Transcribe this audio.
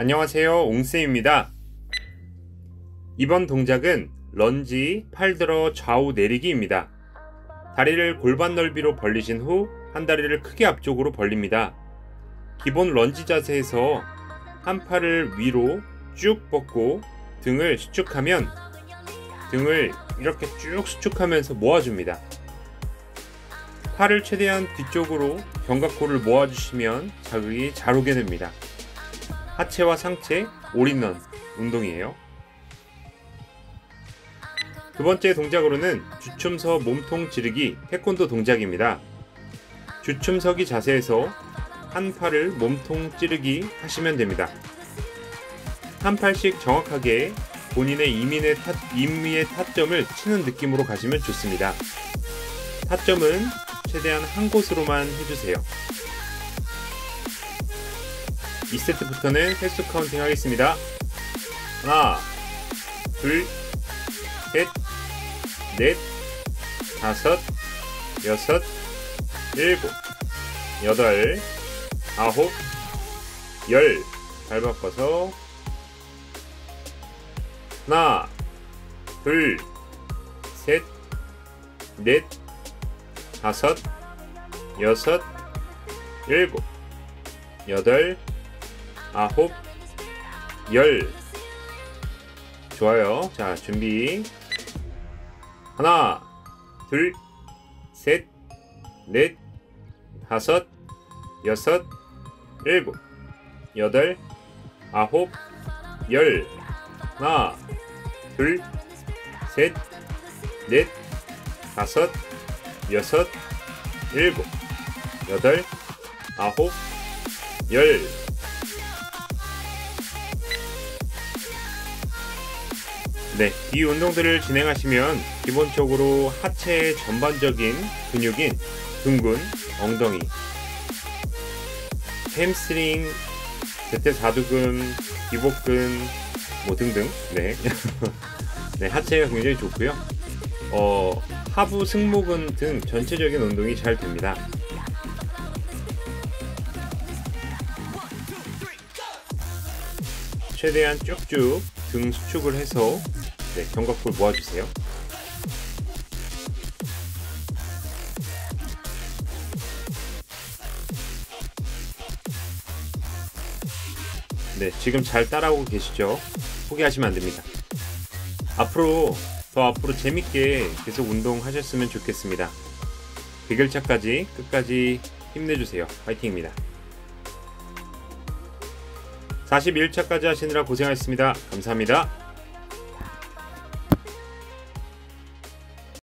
안녕하세요 옹쌤입니다. 이번 동작은 런지 팔 들어 좌우 내리기입니다. 다리를 골반 넓이로 벌리신 후 한 다리를 크게 앞쪽으로 벌립니다. 기본 런지 자세에서 한 팔을 위로 쭉 뻗고 등을 수축하면 등을 이렇게 쭉 수축하면서 모아줍니다. 팔을 최대한 뒤쪽으로 견갑골을 모아주시면 자극이 잘 오게 됩니다 하체와 상체 올인원 운동이에요. 두 번째 동작으로는 주춤 서 몸통 지르기 태권도 동작입니다. 주춤 서기 자세에서 한 팔을 몸통 찌르기 하시면 됩니다. 한 팔씩 정확하게 본인의 이민의 타, 임미의 타점을 치는 느낌으로 가시면 좋습니다. 타점은 최대한 한 곳으로만 해주세요. 2세트부터는 횟수 카운팅 하겠습니다. 하나, 둘, 셋, 넷, 다섯, 여섯, 일곱, 여덟, 아홉, 열. 발 바꿔서 하나, 둘, 셋, 넷, 다섯, 여섯, 일곱, 여덟, 아홉, 열. 좋아요. 자, 준비. 하나, 둘, 셋, 넷, 다섯, 여섯, 일곱, 여덟, 아홉, 열. 하나, 둘, 셋, 넷, 다섯, 여섯, 일곱, 여덟, 아홉, 열. 네, 이 운동들을 진행하시면 기본적으로 하체의 전반적인 근육인 등근, 엉덩이, 햄스트링, 대퇴사두근, 비복근, 뭐 등등, 네, 네 하체가 굉장히 좋고요. 어, 하부 승모근 등 전체적인 운동이 잘 됩니다. 최대한 쭉쭉 등 수축을 해서 네, 견갑골 모아주세요. 네, 지금 잘 따라오고 계시죠? 포기하시면 안 됩니다. 앞으로 더 앞으로 재밌게 계속 운동하셨으면 좋겠습니다. 100일차까지 끝까지 힘내주세요. 화이팅입니다. 41차까지 하시느라 고생하셨습니다. 감사합니다.